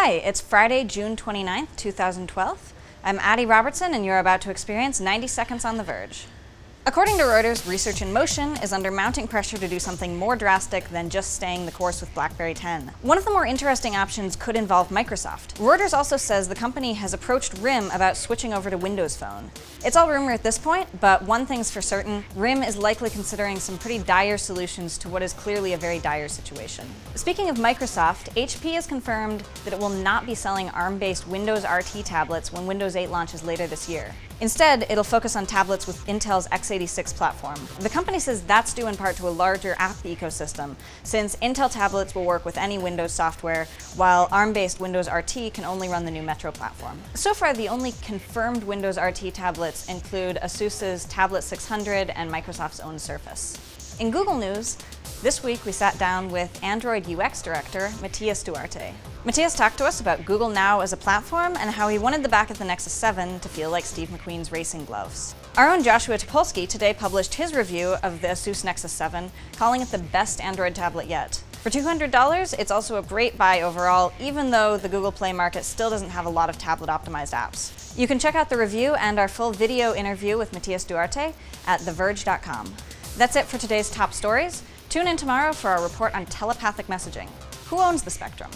Hi, it's Friday, June 29th, 2012. I'm Adi Robertson, and you're about to experience 90 seconds on the verge. According to Reuters, Research in Motion is under mounting pressure to do something more drastic than just staying the course with BlackBerry 10. One of the more interesting options could involve Microsoft. Reuters also says the company has approached RIM about switching over to Windows Phone. It's all rumor at this point, but one thing's for certain, RIM is likely considering some pretty dire solutions to what is clearly a very dire situation. Speaking of Microsoft, HP has confirmed that it will not be selling ARM-based Windows RT tablets when Windows 8 launches later this year. Instead, it'll focus on tablets with Intel's x86 platform. The company says that's due in part to a larger app ecosystem, since Intel tablets will work with any Windows software, while ARM-based Windows RT can only run the new Metro platform. So far, the only confirmed Windows RT tablets include ASUS's Tablet 600 and Microsoft's own Surface. In Google News, this week we sat down with Android UX director Matias Duarte. Matias talked to us about Google Now as a platform and how he wanted the back of the Nexus 7 to feel like Steve McQueen's racing gloves. Our own Joshua Topolsky today published his review of the Asus Nexus 7, calling it the best Android tablet yet. For $200, it's also a great buy overall, even though the Google Play market still doesn't have a lot of tablet-optimized apps. You can check out the review and our full video interview with Matias Duarte at TheVerge.com. That's it for today's top stories. Tune in tomorrow for our report on telepathic messaging. Who owns the spectrum?